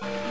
Bye.